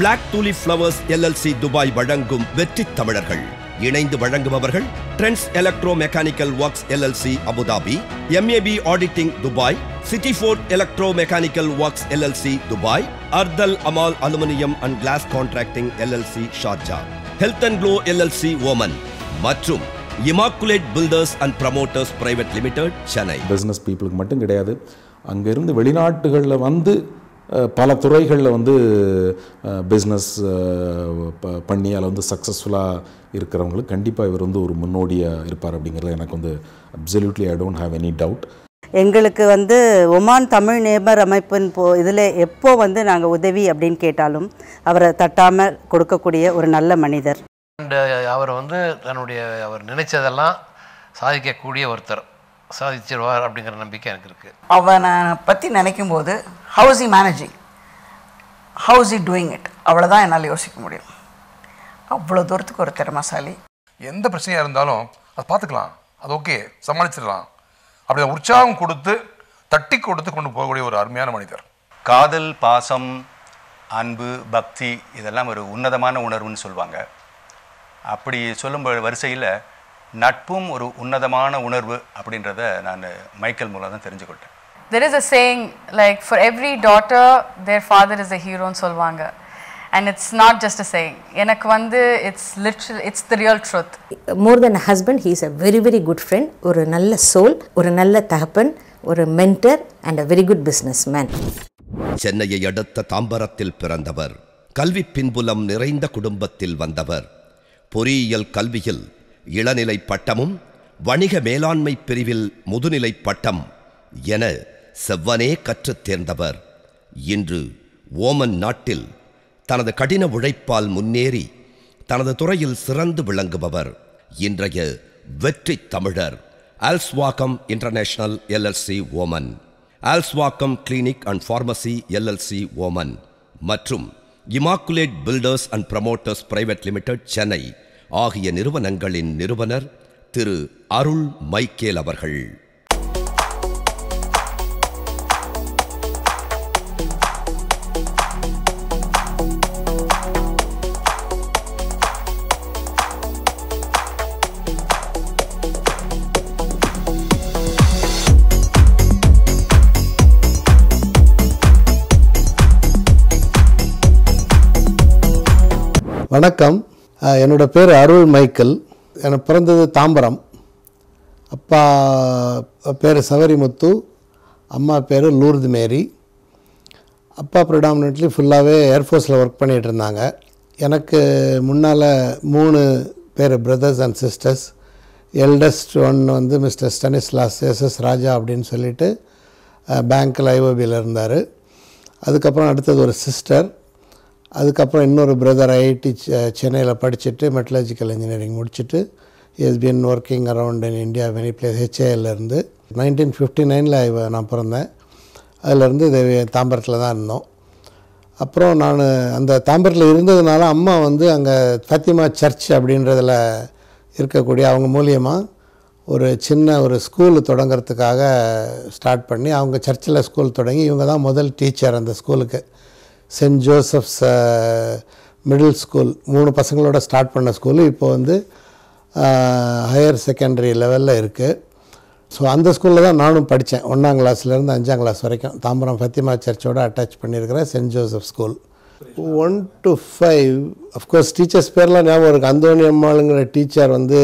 Black tulip flowers LLC Dubai வழங்கும் வெற்றி தமிழர்கள். இணைந்து வழங்குபவர்கள் trends electro mechanical works LLC Abu Dhabi MAP auditing Dubai city fort electro mechanical works LLC Dubai அர்தல் Amaal aluminium and glass contracting LLC Sharjah health and glow LLC Oman மற்றும் immaculate builders and promoters private limited Chennai business பீப்புளுக்கு மட்டும் கிடையாது. அங்கேருந்து வெளிநாட்டுகளில் வந்து பல துறைகளில் வந்து business பண்ணி அதில் வந்து சக்ஸஸ்ஃபுல்லாக இருக்கிறவங்களுக்கு கண்டிப்பாக இவர் வந்து ஒரு முன்னோடியாக இருப்பார் அப்படிங்கிறது எனக்கு வந்து absolutely I don't have any doubt எங்களுக்கு வந்து ஒமான் தமிழ் நேபர் அமைப்பின் போ இதில் எப்போ வந்து நாங்கள் உதவி அப்படின்னு கேட்டாலும் அவரை தட்டாமல் கொடுக்கக்கூடிய ஒரு நல்ல மனிதர். அண்ட் அவர் வந்து தன்னுடைய அவர் நினைச்சதெல்லாம் சாதிக்கக்கூடிய ஒருத்தர். சாதிச்சிருவார் அப்படிங்கிற நம்பிக்கை எனக்கு இருக்குது அவனை பற்றி நினைக்கும் போது how's he managing how's he doing it அவ்வளோதான் என்னால் யோசிக்க முடியும். அவ்வளோ தூரத்துக்கு ஒரு திறமசாலி. எந்த பிரச்சனையாக இருந்தாலும் அதை பார்த்துக்கலாம். அது ஓகே. சமாளிச்சிடலாம். அப்படி உற்சாகம் கொடுத்து தட்டி கொடுத்து கொண்டு போகக்கூடிய ஒரு அருமையான மனிதர். காதல் பாசம் அன்பு பக்தி இதெல்லாம் ஒரு உன்னதமான உணர்வுன்னு சொல்லுவாங்க. அப்படி சொல்லும் வரிசையில் நட்பும் ஒரு உன்னதமான உணர்வு அப்படின்றத நான் மைக்கேல் மூலம் தான் தெரிஞ்சுக்கிட்டேன் There is a saying like for every daughter, their father is a hero in Solvanga. And it's not just a saying. எனக்கு வந்து it's literal, it's the real truth. More than husband he is a very very good friend ஒரு நல்ல soul ஒரு நல்ல தகப்பன் ஒரு mentor and a very good business man சென்னையை அடுத்த தாம்பரத்தில் பிறந்தவர் கல்வி பின்புலம் நிறைந்த குடும்பத்தில் வந்தவர் பொறியியல் கல்வியில் இளநிலை பட்டமும் வணிக மேலாண்மை பிரிவில் முதுநிலை பட்டம் என செவ்வனே கற்றுத் தேர்ந்தவர். இன்று ஓமன் நாட்டில் தனது கடின உழைப்பால் முன்னேறி தனது துறையில் சிறந்து விளங்குபவர். இன்றைய வெற்றி தமிழர் ஆல்ஸ்வாக்கம் international LLC Oman. ஆல்ஸ்வாக்கம் clinic and pharmacy LLC Oman மற்றும் immaculate builders and promoters private limited Chennai ஆகிய நிறுவனங்களின் நிறுவனர் திரு அருள் மைக்கேல் அவர்கள். வணக்கம். என்னோட பேர் அருள் மைக்கேல். எனக்கு பிறந்தது தாம்பரம். அப்பா பேர் சவரிமுத்து அம்மா பேர் லூர்து மேரி அப்பா ப்ரிடாமினெட்லி ஃபுல்லாகவே ஏர்ஃபோர்ஸில் ஒர்க் பண்ணிகிட்டு இருந்தாங்க. எனக்கு முன்னால் மூணு பேர் brothers and sisters eldest one வந்து மிஸ்டர் ஸ்டனிஸ்லாஸ் எஸ்எஸ் ராஜா அப்படின்னு சொல்லிட்டு பேங்க்கில் ஐஓபியில் இருந்தார். அதுக்கப்புறம் அடுத்தது ஒரு சிஸ்டர் அதுக்கப்புறம் இன்னொரு பிரதர் ஐஐடி சென்னையில் படிச்சுட்டு மெட்டலஜிக்கல் இன்ஜினியரிங் முடிச்சுட்டு is been working around in India many place ஹெச்ஏஎல்லேருந்து nineteen fifty நைனில் நான் பிறந்தேன். அதிலேருந்து இது தாம்பரத்தில் தான் இருந்தோம். அப்புறம் நான் அந்த தாம்பரத்தில் இருந்ததுனால அம்மா வந்து அங்கே ஃபத்திமா சர்ச் அப்படின்றதில் இருக்கக்கூடிய அவங்க மூலியமாக ஒரு சின்ன ஒரு ஸ்கூல் தொடங்குறதுக்காக ஸ்டார்ட் பண்ணி அவங்க சர்ச்சில் ஸ்கூல் தொடங்கி இவங்க தான் முதல் டீச்சர் அந்த ஸ்கூலுக்கு சென்ட் ஜோசப்ஸ் மிடில் ஸ்கூல் மூணு பசங்களோட ஸ்டார்ட் பண்ண ஸ்கூலு இப்போ வந்து ஹையர் செகண்டரி லெவலில் இருக்குது ஸோ அந்த ஸ்கூலில் தான் நானும் படித்தேன் ஒன்றாம் கிளாஸ்லேருந்து அஞ்சாம் கிளாஸ் வரைக்கும். தாம்பரம் ஃபத்திமா சர்ச்சோட அட்டாச் பண்ணியிருக்கிற saint Joseph school one to five of course teachers பேர்லாம் ஞாபகம் இருக்குது அந்தோனி அம்மாளுங்கிற டீச்சர் வந்து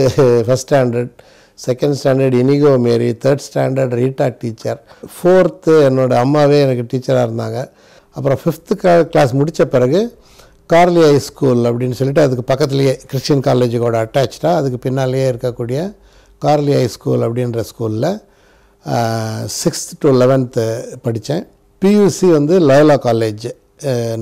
first standard second standard Inigo Mary third standard Rita teacher fourth என்னோடய அம்மாவே எனக்கு டீச்சராக இருந்தாங்க. அப்புறம் ஃபிஃப்த்து கிளாஸ் முடித்த பிறகு கார்லி ஹை ஸ்கூல் அப்படின்னு சொல்லிட்டு அதுக்கு பக்கத்துலேயே கிறிஸ்டின் காலேஜுக்கோட அட்டாச்சாக அதுக்கு பின்னாலேயே இருக்கக்கூடிய கார்லி ஹை ஸ்கூல் அப்படின்ற ஸ்கூலில் சிக்ஸ்த் டு லெவன்த்து படித்தேன். பியூசி வந்து Loyola college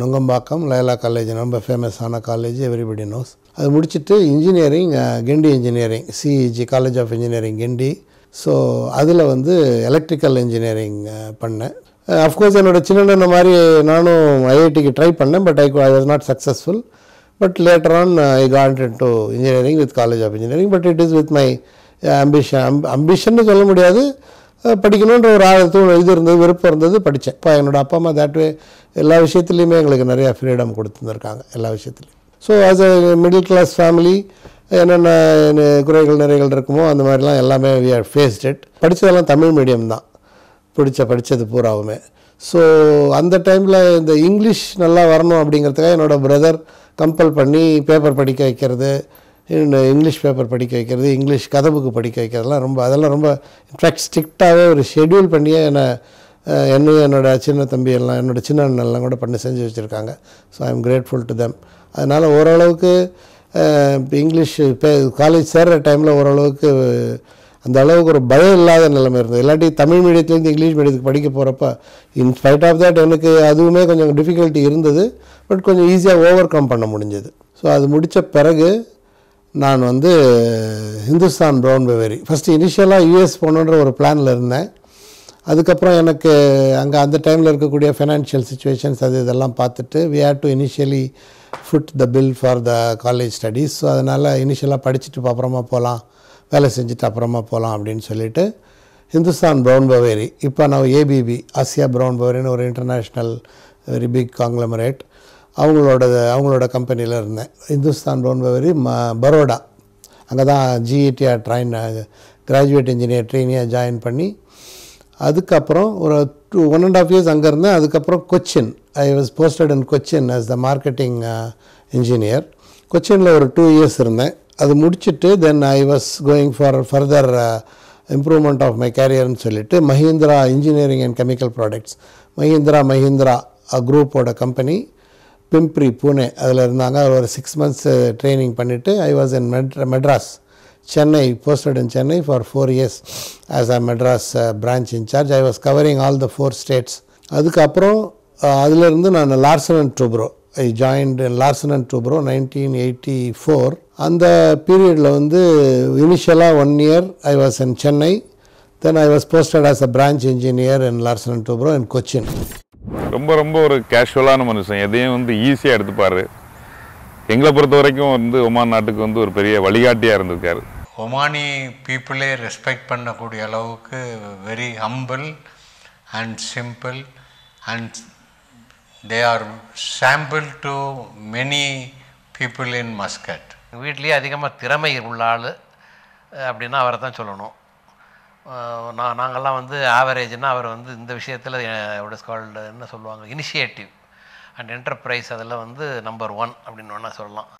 Nungambakkam. Loyola college ரொம்ப ஃபேமஸான காலேஜ் எவ்ரிபடி நோஸ் அது முடிச்சுட்டு engineering Guindy engineering CEG college of engineering Guindy so அதில் வந்து எலக்ட்ரிக்கல் இன்ஜினியரிங் பண்ணேன். Uh, அஃப்கோர்ஸ் என்னோட சின்ன மாதிரி நானும் ஐஐடிக்கு ட்ரை பண்ணேன் but I I was not successful but later on I got to engineering with college of engineering but it is with my ambition அம்பிஷன்னு சொல்ல முடியாது. Uh, படிக்கணுன்ற ஒரு ஆழத்து இது இருந்தது விருப்பம் இருந்தது படித்தேன் இப்போ என்னோடய அப்பா அம்மா தேட் வே எல்லா விஷயத்துலையுமே எங்களுக்கு நிறையா ஃப்ரீடம் கொடுத்துருந்துருக்காங்க எல்லா விஷயத்துலையும். So as a middle class family என்னென்ன குறைகள் நிறைகள் இருக்குமோ அந்த மாதிரிலாம் எல்லாமே வி ஆர் ஃபேஸ்ட் இட் படித்ததெல்லாம் தமிழ் மீடியம் தான். பிடிச்ச படித்தது பூராவுமே. ஸோ அந்த டைமில் இந்த இங்கிலீஷ் நல்லா வரணும் அப்படிங்கிறதுக்காக என்னோடய பிரதர் கம்பல் பண்ணி பேப்பர் படிக்க வைக்கிறது இங்கிலீஷ் பேப்பர் படிக்க வைக்கிறது இங்கிலீஷ் கதை புக்கு படிக்க வைக்கிறதுலாம் ரொம்ப அதெல்லாம் ரொம்ப இன்ஃபேக்ட் ஸ்ட்ரிக்டாகவே ஒரு ஷெட்யூல் பண்ணியே என்னை என்னையும் என்னோட சின்ன தம்பி எல்லாம் என்னோட சின்ன அண்ணன் எல்லாம் கூட பண்ணி செஞ்சு வச்சுருக்காங்க. So I am grateful to them அதனால் ஓரளவுக்கு இப்போ இங்கிலீஷ் இப்போ காலேஜ் சேர்கிற டைமில் ஓரளவுக்கு அந்த அளவுக்கு ஒரு பயம் இல்லாத நிலைமை இருந்தது. இல்லாட்டி தமிழ் மீடியத்துலேருந்து இங்கிலீஷ் மீடியத்துக்கு படிக்க போகிறப்ப இன்ஸ்பைட் ஆஃப் தட் எனக்கு அதுவுமே கொஞ்சம் டிஃபிகல்ட்டி இருந்தது. பட் கொஞ்சம் ஈஸியாக ஓவர் கம் பண்ண முடிஞ்சது. ஸோ அது முடித்த பிறகு நான் வந்து ஹிந்துஸ்தான் ப்ரௌன் பேவரி ஃபஸ்ட்டு இனிஷியலாக யூஎஸ் போகணுன்ற ஒரு பிளானில் இருந்தேன். அதுக்கப்புறம் எனக்கு அங்கே அந்த டைமில் இருக்கக்கூடிய ஃபினான்ஷியல் சுச்சுவேஷன்ஸ் அது இதெல்லாம் பார்த்துட்டு we had to initially foot the bill for the college studies so அதனால் இனிஷியலாக படிச்சுட்டு அப்புறமா போகலாம் வேலை செஞ்சுட்டு அப்புறமா போகலாம் அப்படின்னு சொல்லிட்டு ஹிந்துஸ்தான் ப்ரௌன் பவேரி இப்போ நான் ஏபிபி ஆசியா ப்ரௌன் பவேரின்னு ஒரு இன்டர்நேஷ்னல் வெரி பிக் காங்க்ளமரேட் அவங்களோட அவங்களோட கம்பெனியில் இருந்தேன். இந்துஸ்தான் ப்ரௌன் பவேரி ம பரோடா. அங்கே தான் ஜிஇடிஆர் ட்ரைன் கிராஜுவேட் இன்ஜினியர் ட்ரெயினியாக ஜாயின் பண்ணி அதுக்கப்புறம் ஒரு two one and half years அங்கே இருந்தேன். அதுக்கப்புறம் Cochin. I was posted in Cochin as the marketing engineer கொச்சினில் ஒரு டூ இயர்ஸ் இருந்தேன். அது முடிச்சுட்டு then I was going for further improvement of my கேரியர்னு சொல்லிட்டு Mahindra engineering and chemical products Mahindra Mahindra குரூப்போட company Pimpri Pune அதில் இருந்தாங்க. அதில் ஒரு சிக்ஸ் மந்த்ஸ் ட்ரைனிங் பண்ணிவிட்டு I was in Mad Madras Chennai posted in Chennai for four years as a Madras branch in charge I was covering all the four states அதுக்கப்புறம் ah, அதிலிருந்து நான் Larsen and Toubro I joined Larsen and Toubro nineteen eighty four அந்த பீரியடில் வந்து இனிஷியலாக one year I was in Chennai then I was posted as a branch engineer in Larsen and Toubro in Cochin ரொம்ப ரொம்ப ஒரு கேஷுவலான மனுஷன். எதையும் வந்து ஈஸியாக எடுத்துப்பார். எங்களை பொறுத்த வரைக்கும் வந்து ஒமான் நாட்டுக்கு வந்து ஒரு பெரிய வழிகாட்டியாக இருந்திருக்காரு. ஒமானி பீப்புளே ரெஸ்பெக்ட் பண்ணக்கூடிய அளவுக்கு very humble and simple and they are sample to many people in Muscat வீட்லேயே அதிகமாக திறமை உள்ள ஆள் அப்படின்னா அவரை தான் சொல்லணும். நான் நாங்கள்லாம் வந்து ஆவரேஜ்னால் அவர் வந்து இந்த விஷயத்தில் எவ்வளோ ஸ்கால்டு என்ன சொல்லுவாங்க இனிஷியேட்டிவ் அண்ட் என்டர்பிரைஸ் அதில் வந்து நம்பர் ஒன் அப்படின்னு வேணால் சொல்லலாம்.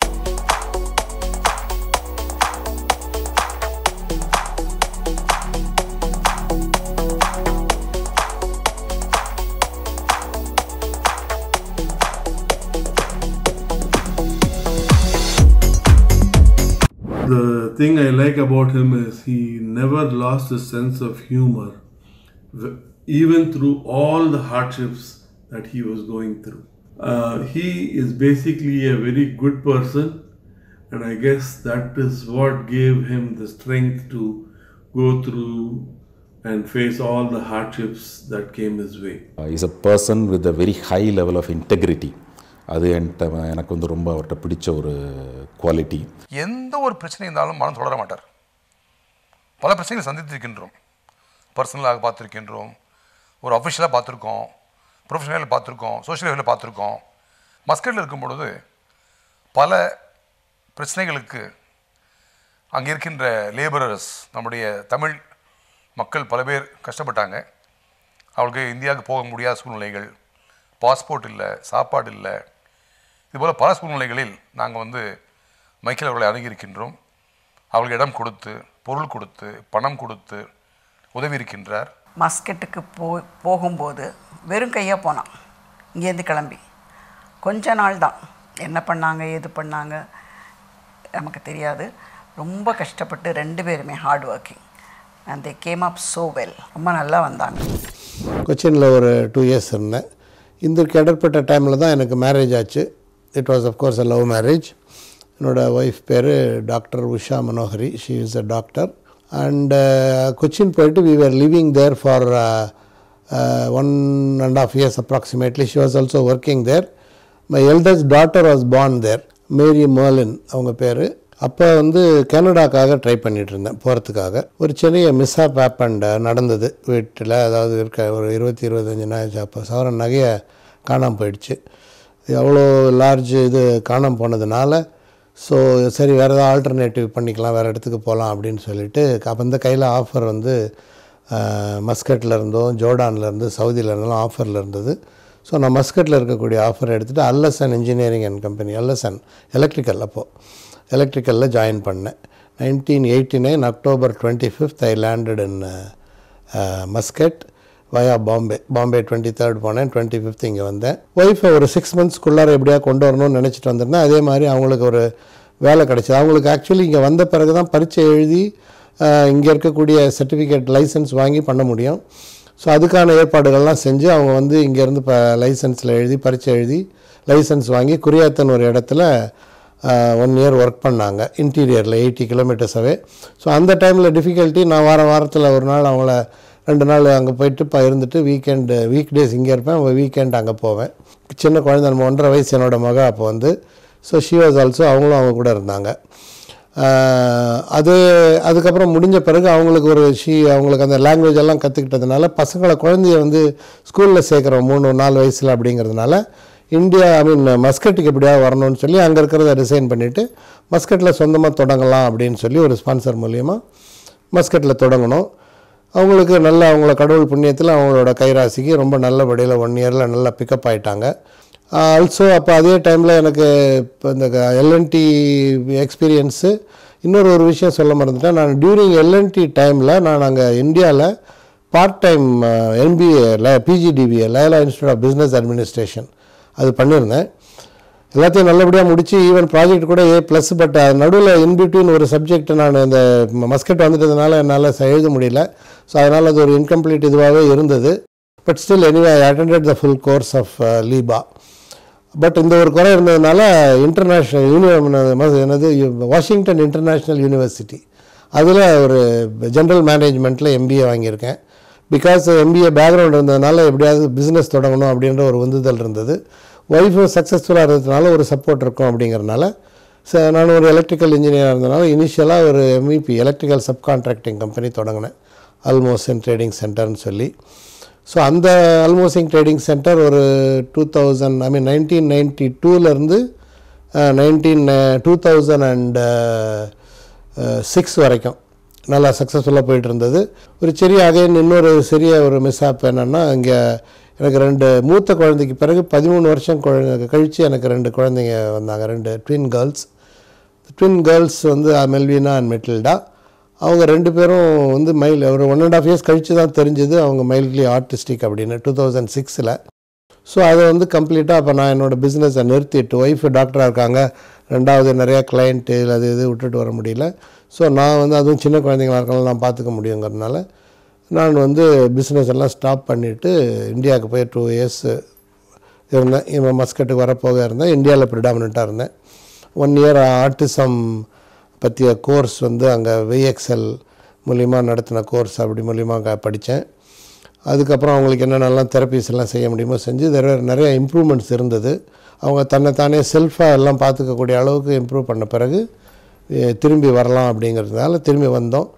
The thing I like about him is he never lost his sense of humor, even through all the hardships that he was going through. Uh, he is basically a very good person, and I guess that is what gave him the strength to go through and face all the hardships that came his way. Uh, he's a person with a very high level of integrity. அது என்கிட்ட எனக்கு வந்து ரொம்ப அவர்கிட்ட பிடிச்ச ஒரு quality எந்த ஒரு பிரச்சனை இருந்தாலும் மனம் தொடர மாட்டார். பல பிரச்சனைகளை சந்தித்திருக்கின்றோம். பர்சனலாக பார்த்துருக்கின்றோம். ஒரு அஃபிஷியலாக பார்த்துருக்கோம். ப்ரொஃபஷனலில் பார்த்துருக்கோம். சோஷியல் லைஃப்பில் பார்த்துருக்கோம். மஸ்கட்டில் இருக்கும் பொழுது பல பிரச்சனைகளுக்கு அங்கே இருக்கின்ற லேபரர்ஸ் நம்முடைய தமிழ் மக்கள் பல பேர் கஷ்டப்பட்டாங்க. அவளுக்கு இந்தியாவுக்கு போக முடியாத சூழ்நிலைகள். பாஸ்போர்ட் இல்லை சாப்பாடு இல்லை இதுபோல் பல சூழ்நிலைகளில் நாங்கள் வந்து மைக்கேல் அவர்களை அணுகியிருக்கின்றோம். அவர்களுக்கு இடம் கொடுத்து பொருள் கொடுத்து பணம் கொடுத்து உதவி இருக்கின்றார். மஸ்கெட்டுக்கு போ போகும்போது வெறும் கையாக போனான் இங்கேருந்து கிளம்பி. கொஞ்ச நாள் தான். என்ன பண்ணாங்க ஏது பண்ணாங்க நமக்கு தெரியாது. ரொம்ப கஷ்டப்பட்டு ரெண்டு பேருமே hard working and they came up so well ரொம்ப நல்லா வந்தாங்க. கொச்சினில் ஒரு டூ இயர்ஸ் இருந்தேன். இந்த இடர்பட்ட டைமில் தான் எனக்கு மேரேஜ் ஆச்சு. It was of course a love marriage என்னோடய ஒய்ஃப் பேர் doctor Usha Manohari. She is a doctor and Cochin போயிட்டு we are living there for one and half years approximately she was also working there my eldest daughter was born there Mary Marilyn அவங்க பேர். அப்போ வந்து கனடாக்காக try பண்ணிகிட்டு இருந்தேன் போகிறதுக்காக ஒரு சின்ன மிஸ்ஆப் ஆப்பண்ட் நடந்தது. வீட்டில் அதாவது இருக்க ஒரு இருபத்தி இருபத்தஞ்சி நாய் அப்போ சவரன் நகையை காணாமல் போயிடுச்சு. எவ்வளோ லார்ஜ் இது காணாமல் போனதுனால ஸோ சரி வேறு ஏதாவது ஆல்டர்னேட்டிவ் பண்ணிக்கலாம் வேறு இடத்துக்கு போகலாம் அப்படின்னு சொல்லிட்டு அப்போ இந்த கையில் ஆஃபர் வந்து மஸ்கட்டில் இருந்தோம் ஜோர்டானில் இருந்து சவுதியில் இருந்தாலும் ஆஃபரில் இருந்தது. ஸோ நான் மஸ்கட்டில் இருக்கக்கூடிய ஆஃபர் எடுத்துகிட்டு Al Hassan engineering and company Al Hassan electrical அப்போது எலக்ட்ரிக்கலில் ஜாயின் பண்ணேன். Nineteen eighty nine October twenty fifth I landed in Muscat. Via Bombay Bombay twenty third போனேன் டுவெண்ட்டி ஃபிஃப்த் இங்கே வந்தேன். ஒய்ஃபை ஒரு சிக்ஸ் மந்த்ஸ்க்குள்ளார எப்படியா கொண்டு வரணும்னு நினச்சிட்டு வந்திருந்தேன். அதே மாதிரி அவங்களுக்கு ஒரு வேலை கிடச்சிது. அவங்களுக்கு ஆக்சுவலி இங்கே வந்த பிறகு தான் பரீட்சை எழுதி இங்கே இருக்கக்கூடிய சர்டிஃபிகேட் லைசன்ஸ் வாங்கி பண்ண முடியும். ஸோ அதுக்கான ஏற்பாடுகள்லாம் செஞ்சு அவங்க வந்து இங்கேருந்து இப்போ லைசன்ஸில் எழுதி பரீட்சை எழுதி லைசன்ஸ் வாங்கி குறியாத்தன் ஒரு இடத்துல ஒன் இயர் ஒர்க் பண்ணாங்க. இன்டீரியரில் எயிட்டி கிலோமீட்டர்ஸாகவே ஸோ அந்த டைமில் டிஃபிகல்ட்டி நான் வார வாரத்தில் ஒரு நாள் அவங்கள ரெண்டு நாள் அங்கே போயிட்டு இப்போ இருந்துட்டு வீக்கெண்டு வீக் டேஸ் இங்கே இருப்பேன். வீக்கெண்ட் அங்கே போவேன். சின்ன குழந்தை நம்ம ஒன்றரை வயசு என்னோடய மக அப்போ வந்து ஸோ ஷி வாஸ் ஆல்சோ அவங்களும் அவங்க கூட இருந்தாங்க. அது அதுக்கப்புறம் முடிஞ்ச பிறகு அவங்களுக்கு ஒரு ஷி அவங்களுக்கு அந்த லாங்குவேஜ் எல்லாம் கற்றுக்கிட்டதுனால பசங்களை குழந்தைய வந்து ஸ்கூலில் சேர்க்குறோம் மூணு நாலு வயசில் அப்படிங்கிறதுனால இந்தியா ஐ மீன் மஸ்கட்டுக்கு எப்படியாவது வரணும்னு சொல்லி அங்கே இருக்கிறத ரிசைன் பண்ணிவிட்டு மஸ்கட்டில் சொந்தமாக தொடங்கலாம் அப்படின்னு சொல்லி ஒரு ஸ்பான்சர் மூலியமாக மஸ்கட்டில் தொடங்கணும். அவங்களுக்கு நல்ல அவங்கள கடவுள் புண்ணியத்தில் அவங்களோட கைராசிக்கு ரொம்ப நல்லபடியில் ஒன் இயரில் நல்லா பிக்கப் ஆகிட்டாங்க ஆல்சோ அப்போ அதே டைமில் எனக்கு இப்போ இந்த எல்என்டி எக்ஸ்பீரியன்ஸு இன்னொரு ஒரு விஷயம் சொல்ல மறந்துட்டேன். நான் டியூரிங் எல்என்டி டைமில் நான் அங்கே இந்தியாவில் part time MBA PGDBA Loyola institute of business administration அது பண்ணியிருந்தேன். எல்லாத்தையும் நல்லபடியாக முடித்து ஈவன் ப்ராஜெக்ட் கூட ஏ ப்ளஸ் பட் நடுவில் இன்பிட்வீன் ஒரு சப்ஜெக்ட் நான் இந்த மஸ்கட் வந்துட்டதுனால என்னால் எழுத முடியல. ஸோ அதனால் அது ஒரு இன்கம்ப்ளீட் இதுவாகவே இருந்தது. But still anyway I attended the full course of LIBA but இந்த ஒரு குறை இருந்ததுனால இன்டர்நேஷ்னல் யூனிவர் என்னது வாஷிங்டன் இன்டர்நேஷ்னல் யூனிவர்சிட்டி அதில் ஒரு ஜென்ரல் மேனேஜ்மெண்ட்டில் எம்பிஏ வாங்கியிருக்கேன். பிகாஸ் எம்பிஏ பேக்ரவுண்ட் இருந்ததுனால எப்படியாவது பிஸ்னஸ் தொடங்கணும் அப்படின்ற ஒரு உந்துதல் இருந்தது. ஒய்ஃபு சக்ஸஸ்ஃபுல்லாக இருந்ததுனால ஒரு சப்போர்ட் இருக்கும் அப்படிங்கிறனால ச நான் ஒரு எலக்ட்ரிக்கல் இன்ஜினியராக இருந்தனால இனிஷியலாக ஒரு எம்இபி எலக்ட்ரிக்கல் சப்கான்ட்ராக்டிங் கம்பெனி தொடங்கினேன். அல்மோசன் ட்ரேடிங் சென்டர்னு சொல்லி. ஸோ அந்த அல்மோசிங் ட்ரேடிங் சென்டர் ஒரு two thousand I mean nineteen ninety டூலேருந்து nineteen two thousand and six வரைக்கும் நல்லா சக்ஸஸ்ஃபுல்லாக போயிட்டு இருந்தது. ஒரு சிறிய அகைன் இன்னொரு சிறிய ஒரு மிஸ் ஆப் என்னென்னா இங்கே எனக்கு ரெண்டு மூத்த குழந்தைக்கு பிறகு பதிமூணு வருஷம் குழந்தை கழித்து எனக்கு ரெண்டு குழந்தைங்க வந்தாங்க ரெண்டு ட்வின் கேர்ள்ஸ் ட்வின் கேர்ள்ஸ் வந்து மெல்வினா அண்ட் மெட்டில்டா. அவங்க ரெண்டு பேரும் வந்து மைல் ஒரு ஒன் அண்ட் ஆஃப் இயர்ஸ் கழித்து தான் தெரிஞ்சது. அவங்க மைல்ட்லி ஆர்டிஸ்டிக் அப்படின்னு டூ தௌசண்ட் சிக்ஸில் ஸோ அதை வந்து கம்ப்ளீட்டாக அப்போ நான் என்னோடய பிஸ்னஸை நிறுத்திட்டு ஒய்ஃப் டாக்டராக இருக்காங்க. ரெண்டாவது நிறையா கிளைண்ட்டு அது இது விட்டுட்டு வர முடியல. ஸோ நான் வந்து அதுவும் சின்ன குழந்தைங்களா இருக்கலாம் நான் பார்த்துக்க முடியுங்கிறதுனால நான் வந்து பிஸ்னஸ் எல்லாம் ஸ்டாப் பண்ணிவிட்டு இந்தியாவுக்கு போய் டூ இயர்ஸ் இருந்தேன். இவன் மஸ்கட்டுக்கு வரப்போக இருந்தேன். இந்தியாவில் ப்ரிடாமினண்ட்டாக இருந்தேன். ஒன் இயர் ஆர்டிசம் பற்றிய கோர்ஸ் வந்து அங்கே விஎக்ஸ்எல் மூலிமா நடத்தின கோர்ஸ் அப்படி மூலிமா படித்தேன் அதுக்கப்புறம் அவங்களுக்கு என்னென்னலாம் தெரப்பீஸ் எல்லாம் செய்ய முடியுமோ செஞ்சு வேறு நிறைய இம்ப்ரூவ்மெண்ட்ஸ் இருந்தது. அவங்க தன்னைத்தானே செல்ஃபாக எல்லாம் பார்த்துக்கக்கூடிய அளவுக்கு இம்ப்ரூவ் பண்ண பிறகு திரும்பி வரலாம் அப்படிங்கிறதுனால திரும்பி வந்தோம்.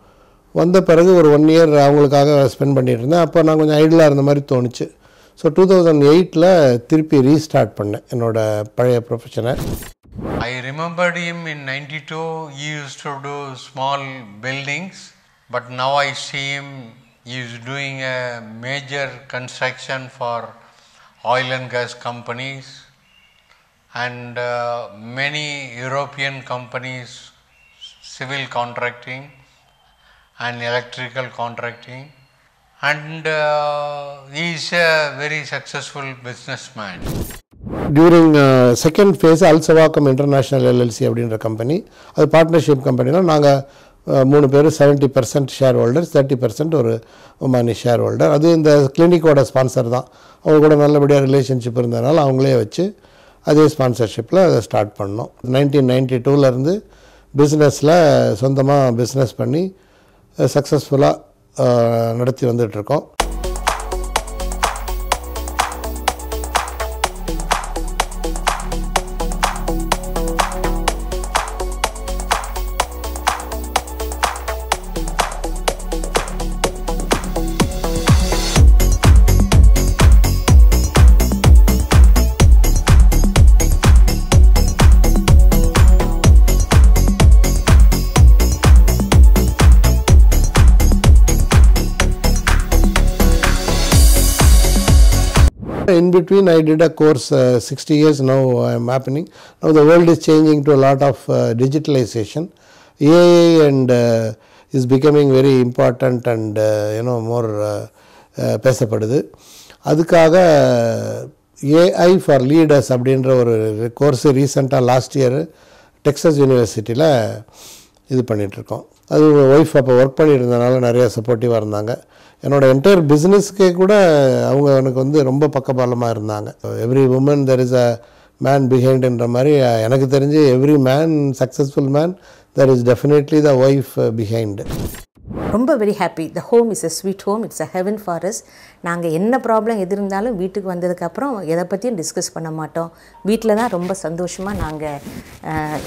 வந்த பிறகு ஒரு ஒன் இயர் அவங்களுக்காக ஸ்பெண்ட் பண்ணிகிட்டு இருந்தேன் அப்போ நான் கொஞ்சம் ஐடியலாக இருந்த மாதிரி தோணுச்சு ஸோ டூ தௌசண்ட் எயிட்டில் திருப்பி ரீஸ்டார்ட் பண்ணேன் என்னோடய பழைய ப்ரொஃபஷனை I remembered him in ninety two used to do small buildings but now I seem is doing a major construction for oil and gas companies and uh, many European companies, civil. And electrical contracting. And uh, he is a very successful businessman. During second phase அல்சவாக்கம் international LLC அப்படின்ற company அது partnership கம்பெனினா நாங்கள் மூணு பேர் seventy percent share holders thirty percent ஒரு Omani share holder அது இந்த கிளினிக்கோட sponsor தான் அவங்க கூட நல்லபடியாக ரிலேஷன்ஷிப் இருந்ததுனால அவங்களே வச்சு அதே ஸ்பான்சர்ஷிப்பில் அதை ஸ்டார்ட் பண்ணோம் நைன்டீன் நைன்டி டூலேருந்து பிஸ்னஸில் சொந்தமாக பிஸ்னஸ் பண்ணி சக்ஸஸ்ஃபுல்லாக நடத்தி வந்துகிட்ருக்கோம் In between, I did a course uh, 60 years now. I'm happening. Now the world is changing to a lot of uh, digitalization. AI and uh, is becoming very important and uh, you know more uh, uh, பேசப்படுது அதுக்காக AI for leaders அப்படின்ற ஒரு course ரீசெண்டாக last year Texas யூனிவர்சிட்டியில் இது பண்ணிகிட்ருக்கோம் அது wife அப்போ ஒர்க் பண்ணிட்டு இருந்தனால நிறைய சப்போர்ட்டிவாக இருந்தாங்க என்னோடய என்டையர் பிஸ்னஸ்க்கே கூட அவங்க எனக்கு வந்து ரொம்ப பக்கபாலமாக இருந்தாங்க. Every woman there is a man பிஹைண்டுன்ற மாதிரி எனக்கு தெரிஞ்சு every man successful man there is definitely the wife behind ரொம்ப very happy the home is a sweet home it's a heaven for நாங்கள் என்ன ப்ராப்ளம் எது இருந்தாலும் வீட்டுக்கு வந்ததுக்கப்புறம் எதை பற்றியும் டிஸ்கஸ் பண்ண மாட்டோம். வீட்டில் தான் ரொம்ப சந்தோஷமாக நாங்கள்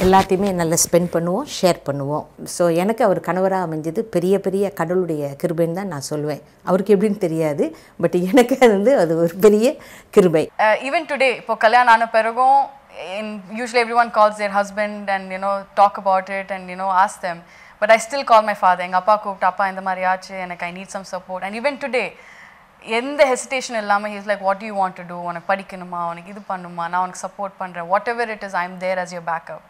எல்லாத்தையுமே நல்லா ஸ்பெண்ட் பண்ணுவோம் ஷேர் பண்ணுவோம். ஸோ எனக்கு அவர் கணவராக அமைஞ்சது பெரிய பெரிய கடவுளுடைய கிருபைன்னு தான் நான் சொல்லுவேன் அவருக்கு எப்படின்னு தெரியாது பட் எனக்கு அது வந்து அது ஒரு பெரிய கிருபை. ஈவன் டுடே இப்போ கல்யாணம் ஆன பிறகும் in usually everyone calls their husband and you know talk about it and you know ask them but I still call my father எங்கள் அப்பா கூப்பிட்டு அப்பா இந்த மாதிரி ஆச்சு. எனக்கு I need some support and even today எந்த ஹெசிடேஷன் இல்லாமல் is like what you want to do உனக்கு படிக்கணுமா? உனக்கு இது பண்ணுமா? நான் உனக்கு சப்போர்ட் பண்ணுறேன் whatever it is I am there as your backup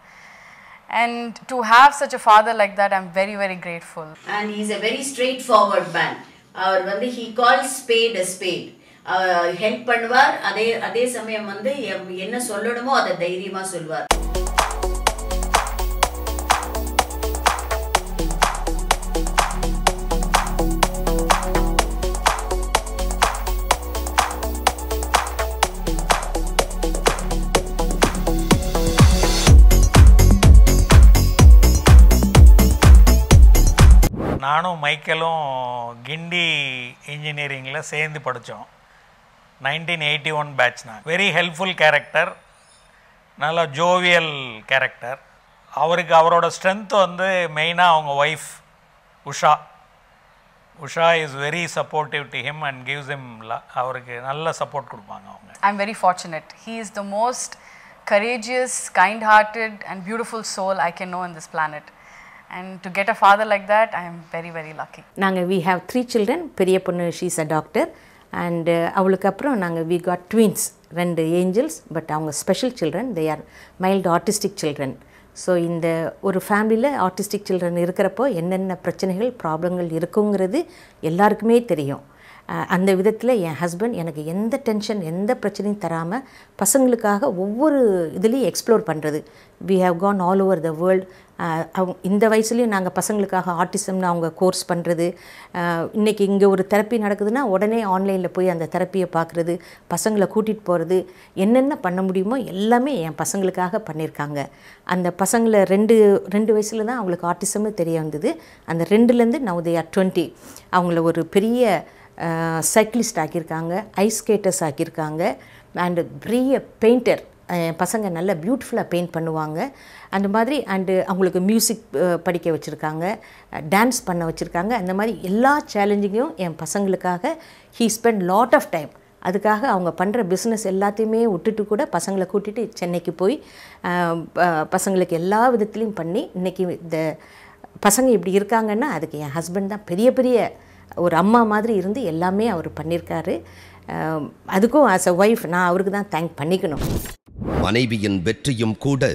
and to have such a father like that I'm very very grateful. And he's a very straightforward man. அவர் வந்து he call spade a spade help பண்ணுவார். அதே அதே சமயம் வந்து என்ன சொல்லணுமோ அதை தைரியமாக சொல்வார். மைக்கேலும் கிண்டி இன்ஜினியரிங்கில் சேர்ந்து படித்தோம். நைன்டீன் எயிட்டி ஒன் பேட்ச் நான். வெரி ஹெல்ப்ஃபுல் கேரக்டர் நல்ல ஜோவியல் கேரக்டர் அவருக்கு அவரோட ஸ்ட்ரென்த் வந்து மெயினாக அவங்க wife Usha. Usha is very supportive to him and gives him அவருக்கு நல்ல சப்போர்ட் கொடுப்பாங்க அவங்க. I am very fortunate he is the most courageous kind hearted and beautiful soul I can know in this planet and to get a father like that, I am very very lucky நாங்கள் we have three children பெரிய பொண்ணு she's a doctor and அவளுக்கு அப்புறம் நாங்கள் we got twins ரெண்டு angels but அவங்க special children they are mild artistic children so இந்த ஒரு ஃபேமிலியில் ஆர்டிஸ்டிக் சில்ட்ரன் இருக்கிறப்போ என்னென்ன பிரச்சனைகள் ப்ராப்ளங்கள் இருக்குங்கிறது எல்லாருக்குமே தெரியும். அந்த விதத்தில் என் ஹஸ்பண்ட் எனக்கு எந்த டென்ஷன் எந்த பிரச்சனையும் தராமல் பசங்களுக்காக ஒவ்வொரு இதுலேயும் எக்ஸ்ப்ளோர் பண்ணுறது we have gone all over the world அவங்க இந்த வயசுலேயும் நாங்கள் பசங்களுக்காக ஆர்டிசம்னு அவங்க கோர்ஸ் பண்ணுறது இன்றைக்கி இங்கே ஒரு தெரப்பி நடக்குதுன்னா உடனே ஆன்லைனில் போய் அந்த தெரப்பியை பார்க்குறது பசங்களை கூட்டிகிட்டு போகிறது என்னென்ன பண்ண முடியுமோ எல்லாமே என் பசங்களுக்காக பண்ணியிருக்காங்க அந்த பசங்களை ரெண்டு ரெண்டு வயசில் தான் அவங்களுக்கு ஆர்டிசம்னு தெரிய வந்தது. அந்த ரெண்டுலேருந்து நவ் தே ஆர் டுவெண்ட்டி அவங்கள ஒரு பெரிய சைக்கிளிஸ்ட் ஆக்கியிருக்காங்க ஐஸ் ஸ்கேட்டர்ஸ் ஆக்கியிருக்காங்க அண்டு பெரிய பெயிண்டர் பசங்க நல்ல பியூட்டிஃபுல்லாக பெயிண்ட் பண்ணுவாங்க. அந்த மாதிரி அண்டு அவங்களுக்கு மியூசிக் படிக்க வச்சுருக்காங்க டான்ஸ் பண்ண வச்சுருக்காங்க. அந்த மாதிரி எல்லா சேலஞ்சிங்கும் என் பசங்களுக்காக he spend lot of time அதுக்காக அவங்க பண்ணுற பிஸ்னஸ் எல்லாத்தையுமே விட்டுட்டு கூட பசங்களை கூட்டிகிட்டு சென்னைக்கு போய் பசங்களுக்கு எல்லா விதத்துலேயும் பண்ணி இன்றைக்கி இந்த பசங்க இப்படி இருக்காங்கன்னா அதுக்கு என் ஹஸ்பண்ட் தான் பெரிய பெரிய ஒரு அம்மா மாதிரி இருந்து எல்லாமே அவர் பண்ணியிருக்காரு அதுக்கும் ஆஸ் அ ஒய்ஃப் நான் அவருக்கு தான் தேங்க் பண்ணிக்கணும். மனைவியின் வெற்றியும் கூட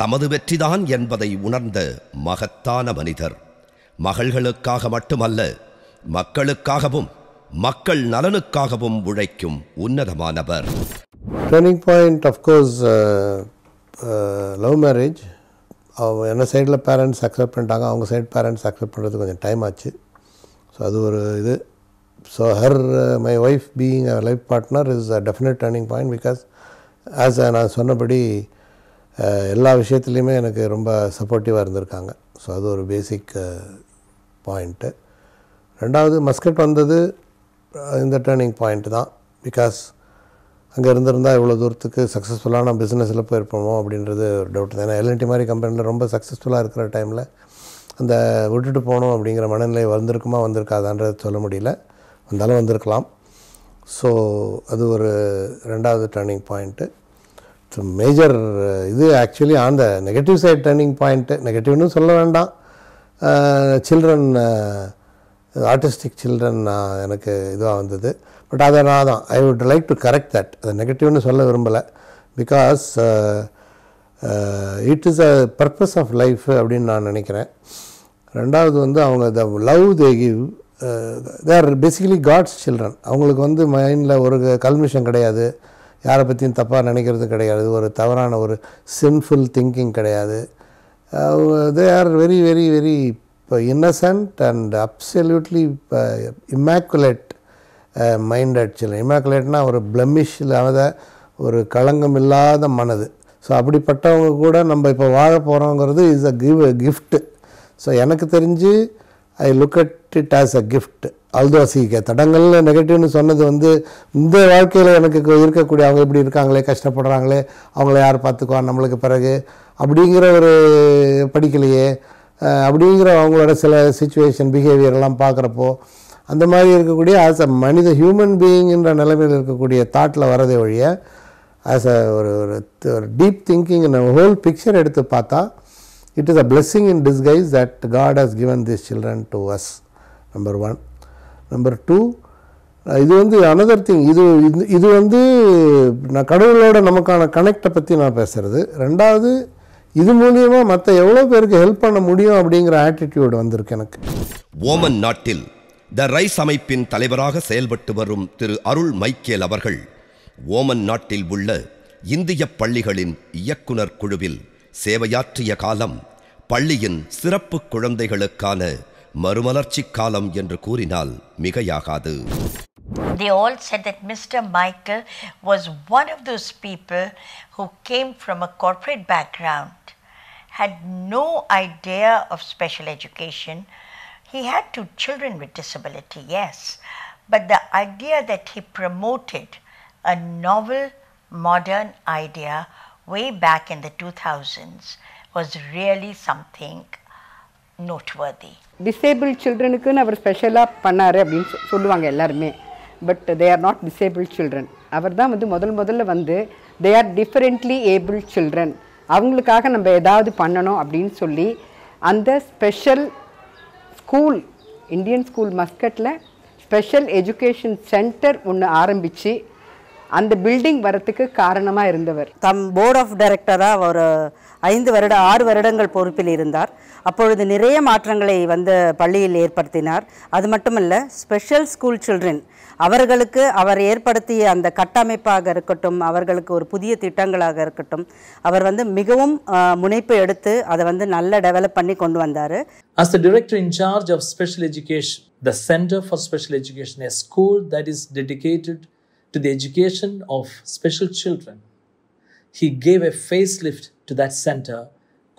தமது வெற்றிதான் என்பதை உணர்ந்த மகத்தான மனிதர். மகள்களுக்காக மட்டுமல்ல மக்களுக்காகவும் மக்கள் நலனுக்காகவும் உழைக்கும் உன்னதமானவர் turning point of course love marriage அவங்க என்ன சைடில் பேரண்ட்ஸ் அக்செப்ட் பண்ணிட்டாங்க அவங்க சைடு பேரண்ட்ஸ் அக்செப்ட் பண்ணுறது கொஞ்சம் டைம் ஆச்சு. ஸோ அது ஒரு இது. So her my wife being a life partner is a definite turning point because as நான் சொன்னபடி uh, எல்லா விஷயத்துலையுமே எனக்கு ரொம்ப சப்போர்ட்டிவாக இருந்திருக்காங்க. ஸோ அது ஒரு பேசிக் பாயிண்ட்டு uh, ரெண்டாவது மஸ்கட் வந்தது uh, இந்த டேர்னிங் பாயிண்ட் தான். பிகாஸ் அங்கே இருந்திருந்தால் இவ்வளோ தூரத்துக்கு சக்ஸஸ்ஃபுல்லான பிஸ்னஸில் போயிருப்போமோ அப்படின்றது ஒரு டவுட் தான். ஏன்னா எல்என்டி மாதிரி கம்பெனியில் ரொம்ப சக்ஸஸ்ஃபுல்லாக இருக்கிற டைமில் அந்த விட்டுட்டு போகணும் அப்படிங்கிற மனநிலை வந்திருக்குமா வந்திருக்காதான்றது சொல்ல முடியல. வந்தாலும் வந்திருக்கலாம். ஸோ அது ஒரு ரெண்டாவது டேர்னிங் பாயிண்ட்டு ஸோ மேஜர் இது actually on the negative side turning point நெகட்டிவ்னு சொல்ல வேண்டாம். சில்ட்ரன் ஆர்டிஸ்டிக் சில்ட்ரன் எனக்கு இதுவாக வந்தது. பட் அதை நான் தான் I would like to correct that அதை நெகட்டிவ்னு சொல்ல விரும்பலை. Because it is a purpose of life அப்படின்னு நான் நினைக்கிறேன். ரெண்டாவது வந்து அவங்க the love they give their basically God's children அவங்களுக்கு வந்து மைண்டில் ஒரு கல்மிஷன் கிடையாது. யாரை பற்றியும் தப்பாக நினைக்கிறது கிடையாது. ஒரு தவறான ஒரு சின்ஃபுல் திங்கிங் கிடையாது. They are very very very இப்போ innocent and absolutely immaculate minded children இமேக்குலேட்னா ஒரு பிளமிஷ் இல்லாத ஒரு களங்கம் இல்லாத மனது. ஸோ அப்படிப்பட்டவங்க கூட நம்ம இப்போ வாழ போகிறோங்கிறது is a give gift so எனக்கு தெரிஞ்சு I look at it as a gift although சீக்க தடங்கள்ல நெகட்டிவ்னு சொன்னது வந்து இந்த வாழ்க்கையில் எனக்கு இருக்கக்கூடிய அவங்க எப்படி இருக்காங்களே கஷ்டப்படுறாங்களே அவங்கள யார் பார்த்துக்குவா நம்மளுக்கு பிறகு? அப்படிங்கிற ஒரு படிக்கலையே. அப்படிங்கிற அவங்களோட சில சுச்சுவேஷன் பிஹேவியர்லாம் பார்க்குறப்போ அந்த மாதிரி இருக்கக்கூடிய ஆஸ் அ மனித ஹியூமன் பீயிங்கிற நிலைமையில் இருக்கக்கூடிய தாட்டில் வரதே ஒழிய ஆஸ் அ ஒரு ஒரு டீப் திங்கிங் ஹோல் பிக்சர் எடுத்து பார்த்தா it is a blessing in disguise that God has given this children to us number one number two இது வந்து அனதர் திங் இது இது- இது வந்து நான் கடவுளோட நமக்கான கனெக்டை பற்றி நான் பேசுகிறது ரெண்டாவது இது மூலியமாக மற்ற எவ்வளோ பேருக்கு ஹெல்ப் பண்ண முடியும் அப்படிங்கிற ஆட்டிடியூட் வந்திருக்கு எனக்கு. ஓமன் நாட்டில் த ரைஸ் அமைப்பின் தலைவராக செயல்பட்டு வரும் திரு அருள் மைக்கேல் அவர்கள் ஓமன் நாட்டில் உள்ள இந்திய பள்ளிகளின் இயக்குனர் குழுவில் சேவையாற்றிய காலம் பள்ளியின் சிறப்பு குழந்தைகளுக்கான மறுமலர்ச்சி காலம் என்று கூறினால் மிகையாகாது They all said that Mr. Michael was one of those people who came from a corporate background, had no idea of special education. He had two children with disability, yes, but the idea that he promoted a novel, modern idea way back in the 2000s was really something noteworthy. Disable சில்ட்ரனுக்குன்னு அவர் ஸ்பெஷலாக பண்ணார் அப்படின்னு சொல்லுவாங்க எல்லாருமே but they are not disable children அவர் தான் வந்து முதல் முதல்ல வந்து they are differently able children அவங்களுக்காக நம்ம ஏதாவது பண்ணணும் அப்படின்னு சொல்லி அந்த ஸ்பெஷல் ஸ்கூல் இந்தியன் ஸ்கூல் மஸ்கட்டில் ஸ்பெஷல் எஜுகேஷன் சென்டர் ஒன்று ஆரம்பித்து அந்த பில்டிங் வரத்துக்கு காரணமாக இருந்தவர். தம் போர்ட் ஆஃப் டைரக்டராக ஒரு ஐந்து வருட ஆறு வருடங்கள் பொறுப்பில் இருந்தார். அப்பொழுது நிறைய மாற்றங்களை வந்து பள்ளியில் ஏற்படுத்தினார். அது மட்டுமல்ல ஸ்பெஷல் ஸ்கூல் சில்ட்ரன் அவர்களுக்கு அவர் ஏற்படுத்திய அந்த கட்டமைப்பாக இருக்கட்டும் அவர்களுக்கு ஒரு புதிய திட்டங்களாக இருக்கட்டும் அவர் வந்து மிகவும் முனைப்பு எடுத்து அதை வந்து நல்லா டெவலப் பண்ணி கொண்டு வந்தார். As the director in charge of special education, the Center for Special Education, a school that is dedicated to the education of special children, he gave a facelift to that center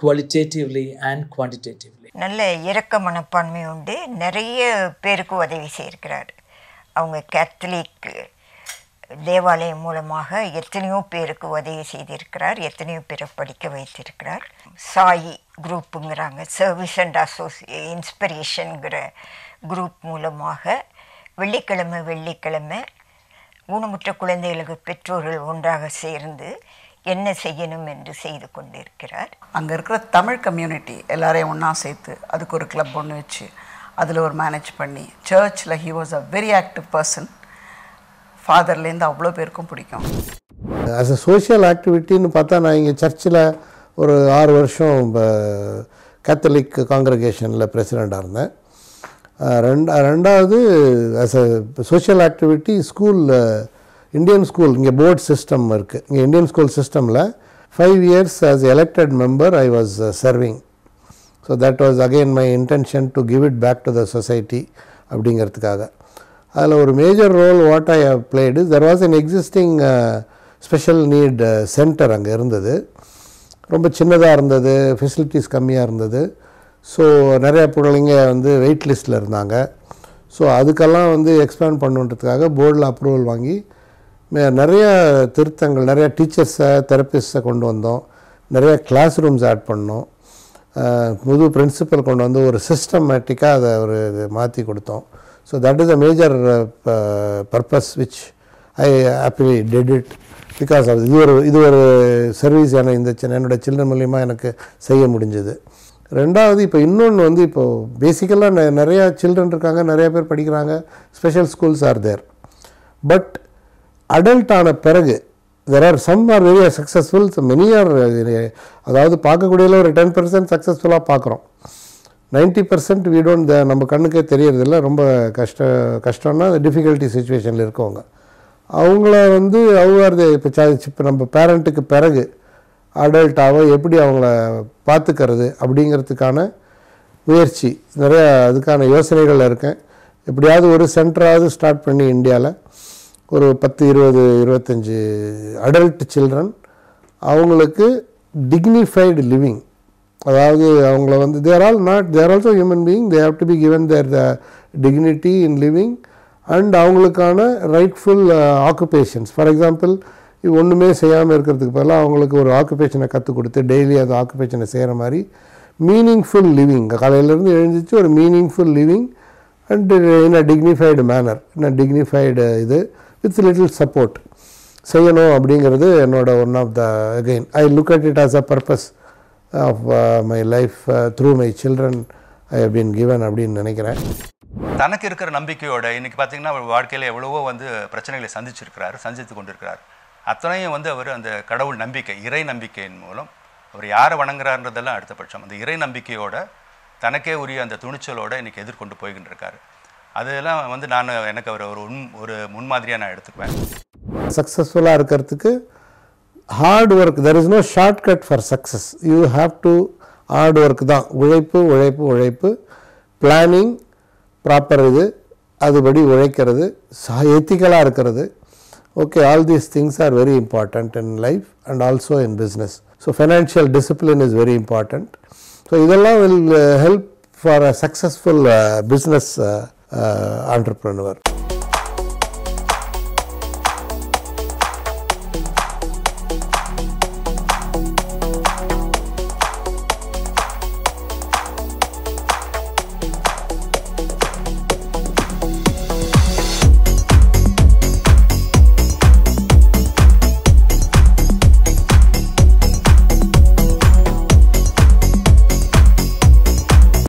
qualitatively and quantitatively. நல்ல இரக்க மனப்பான்மை உண்டு. நிறைய பேருக்கு உதவி செய்திருக்கிறார். அவங்க Catholic தேவாலயம் மூலமாக எத்தனையோ பேருக்கு உதவி செய்திருக்கிறார். எத்தனையோ பேரை படிக்க வைத்திருக்கிறார். சாயி குரூப்புங்கிறாங்க. சர்வீஸ் அண்ட் அசோசியே இன்ஸ்பிரேஷனுங்கிற குரூப் மூலமாக வெள்ளிக்கிழமை வெள்ளிக்கிழமை ஊனமுற்ற குழந்தைகளுக்கு பெற்றோர்கள் ஒன்றாக சேர்ந்து என்ன செய்யணும் என்று செய்து கொண்டிருக்கிறார். அங்கே இருக்கிற தமிழ் கம்யூனிட்டி எல்லாரையும் ஒன்றா சேர்த்து அதுக்கு ஒரு கிளப் ஒன்று வச்சு அதில் ஒரு மேனேஜ் பண்ணி சர்ச்சில் he was a very active person ஃபாதர்லேருந்து அவ்வளோ பேருக்கும் பிடிக்கும். ஆஸ் அ சோஷியல் ஆக்டிவிட்டின்னு பார்த்தா நான் இங்கே சர்ச்சில் ஒரு ஆறு வருஷம் கேத்தலிக் காங்கிரகேஷனில் பிரசிடெண்ட்டாக இருந்தேன். ரெண்டா ரெண்டாவது ஆஸ் அ சோஷியல் ஆக்டிவிட்டி ஸ்கூலில் இந்தியன் ஸ்கூல் இங்கே போர்ட் சிஸ்டம் இருக்குது இங்கே இந்தியன் ஸ்கூல் சிஸ்டமில் five years as elected member I was serving so that was again my intention to give it back to the society அப்படிங்கிறதுக்காக. அதில் ஒரு major role what I have played there was an existing special need centre அங்கே இருந்தது. ரொம்ப சின்னதாக இருந்தது facilities கம்மியாக இருந்தது. ஸோ நிறையா பிள்ளைங்க வந்து வெயிட் லிஸ்ட்டில் இருந்தாங்க. ஸோ அதுக்கெல்லாம் வந்து எக்ஸ்பேண்ட் பண்ணுன்றதுக்காக போர்டில் அப்ரூவல் வாங்கி நிறையா நிறைய திருத்தங்கள் நிறையா டீச்சர்ஸை தெரப்பிஸ்ட்டை கொண்டு வந்தோம். நிறையா கிளாஸ் ரூம்ஸ் ஆட் பண்ணோம் புது பிரின்சிபல் கொண்டு வந்து ஒரு சிஸ்டமேட்டிக்காக அதை ஒரு மாற்றி கொடுத்தோம். So that is a major purpose which I happily did it because of இது ஒரு இது ஒரு சர்வீஸ் என இந்த சின்ன என்னோட சில்ட்ரன் மூலியமாக எனக்கு செய்ய முடிஞ்சது. ரெண்டாவது இப்போ இன்னொன்று வந்து இப்போது பேசிக்கலாக நிறையா சில்ட்ரன் இருக்காங்க நிறையா பேர் படிக்கிறாங்க special schools are there but adult ஆன பிறகு there are some are very successful many are அதாவது பார்க்கக்கூடியல ஒரு டென் பர்சன்ட் சக்ஸஸ்ஃபுல்லாக பார்க்குறோம். நைன்ட்டி பர்சன்ட் வீ டோன்ட் நம்ம கண்ணுக்கே தெரியறதில்ல ரொம்ப கஷ்ட கஷ்டம்னா டிஃபிகல்ட்டி சுச்சுவேஷனில் இருக்கவங்க. அவங்கள வந்து அவங்க இப்போ இப்போ நம்ம பேரண்ட்டுக்கு பிறகு அடல்ட்டாவோ எப்படி அவங்கள பார்த்துக்கிறது அப்படிங்கிறதுக்கான முயற்சி. நிறையா அதுக்கான யோசனைகள் இருக்கேன். எப்படியாவது ஒரு சென்டராவது ஸ்டார்ட் பண்ணி இந்தியாவில் ஒரு பத்து இருபது இருபத்தஞ்சி அடல்ட் சில்ட்ரன் அவங்களுக்கு டிக்னிஃபைடு லிவிங் அதாவது அவங்கள வந்து they're all not they're also human being they have to be given their the dignity in living and அவங்களுக்கான ரைட்ஃபுல் ஆக்குபேஷன்ஸ் ஃபார் எக்ஸாம்பிள் ஒன்றுமே செய்யாமல் இருக்கிறதுக்கு பதிலாக அவங்களுக்கு ஒரு ஆக்குபேஷனை கற்றுக் கொடுத்து டெய்லி அந்த ஆக்குபேஷனை செய்கிற மாதிரி மீனிங்ஃபுல் லிவிங் காலையிலேருந்து எழுந்திரிச்சு ஒரு meaningful living and in a dignified manner in a dignified இது வித் லிட்டில் சப்போர்ட் செய்யணும் அப்படிங்கிறது என்னோட one of the again I look at it as a purpose of my life through my children I have been given அப்படின்னு நினைக்கிறேன். தனக்கு இருக்கிற நம்பிக்கையோட இன்னைக்கு பார்த்தீங்கன்னா வாழ்க்கையில் எவ்வளவோ வந்து பிரச்சனைகளை சந்திச்சிருக்கிறார் சந்தித்து கொண்டிருக்கிறார். அத்தனையும் வந்து அவர் அந்த கடவுள் நம்பிக்கை இறை நம்பிக்கையின் மூலம் அவர் யாரை வணங்குறாருன்றதெல்லாம் அடுத்த பட்சம். அந்த இறை நம்பிக்கையோட தனக்கே உரிய அந்த துணிச்சலோடு இன்றைக்கி எதிர்கொண்டு போய்கின்றிருக்காரு. அதெல்லாம் வந்து நான் எனக்கு அவர் ஒரு உன் ஒரு முன்மாதிரியாக நான் எடுத்துக்குவேன். சக்ஸஸ்ஃபுல்லாக இருக்கிறதுக்கு hard work there is no shortcut for success you have to hard work தான். உழைப்பு உழைப்பு உழைப்பு. பிளானிங் ப்ராப்பர் இது அதுபடி உழைக்கிறது எத்திக்கலாக இருக்கிறது. okay all these things are very important in life and also in business so financial discipline is very important so இதெல்லாம் will help for a successful business entrepreneur